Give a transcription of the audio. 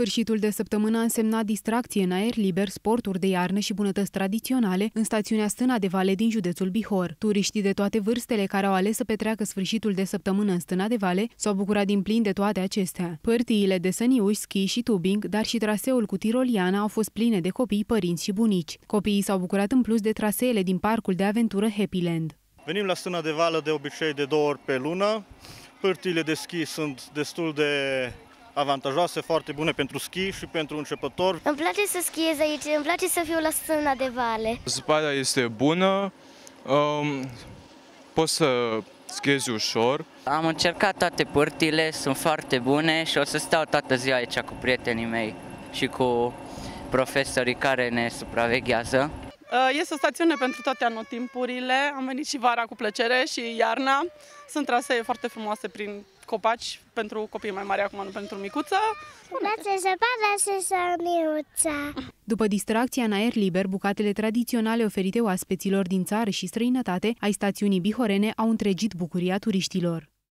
Sfârșitul de săptămână a însemnat distracție în aer liber, sporturi de iarnă și bunătăți tradiționale în stațiunea Stâna de Vale din județul Bihor. Turiștii de toate vârstele care au ales să petreacă sfârșitul de săptămână în Stâna de Vale s-au bucurat din plin de toate acestea. Părtiile de săniuși, schi și tubing, dar și traseul cu tiroliana au fost pline de copii, părinți și bunici. Copiii s-au bucurat în plus de traseele din parcul de aventură Happyland. Venim la Stâna de Vală de obicei de două ori pe lună. Părtile de schi sunt destul de avantajoase, foarte bune pentru schi și pentru începători. Îmi place să schiez aici, îmi place să fiu la stâna de vale. Zăpada este bună, um, poți să schiezi ușor. Am încercat toate părtile, sunt foarte bune și o să stau toată ziua aici cu prietenii mei și cu profesorii care ne supraveghează. Uh, este o stațiune pentru toate anotimpurile, am venit și vara cu plăcere și iarna. Sunt trasee foarte frumoase prin copaci pentru copii mai mari, acum nu pentru micuță. Place să padă și să După distracția în aer liber, bucatele tradiționale oferite oaspeților din țară și străinătate ai stațiunii bihorene au întregit bucuria turiștilor.